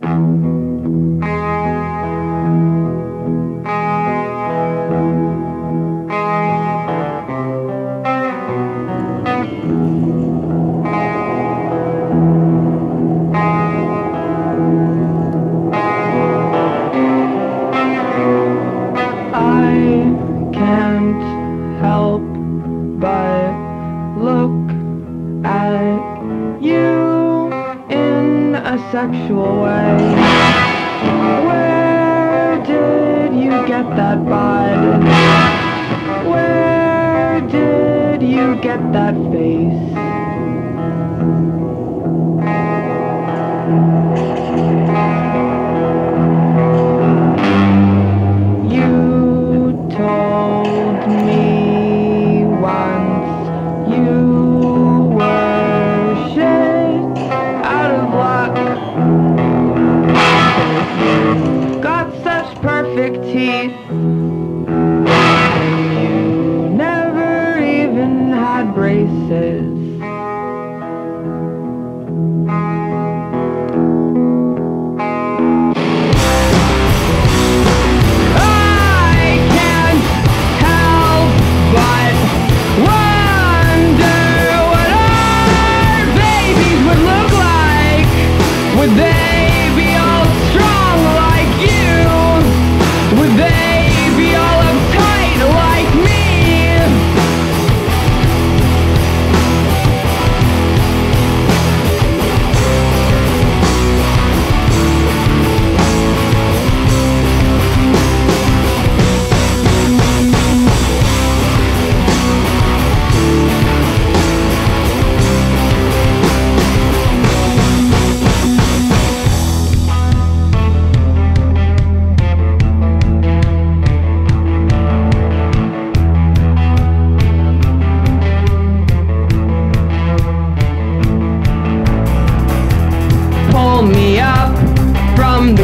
I can't help sexual way. Where did you get that bud? Where did you get that face? Got such perfect teeth. You never even had braces. Would they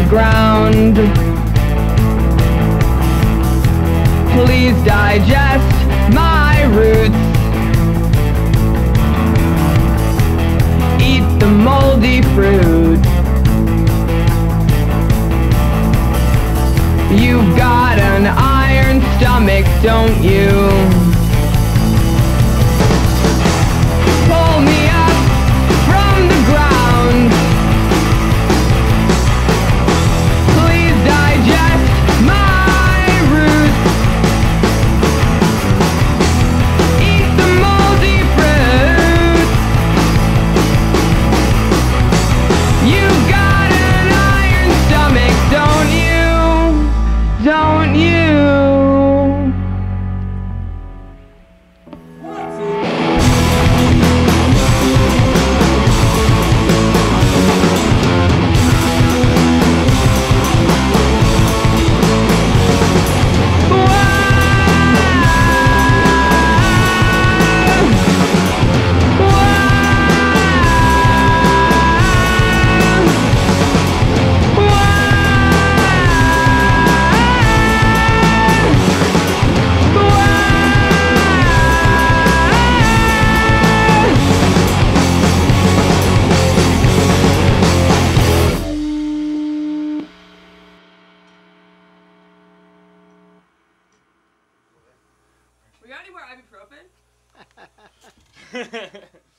ground. Please digest my roots. Eat the moldy fruit. You've got an iron stomach, don't you? We got any more ibuprofen?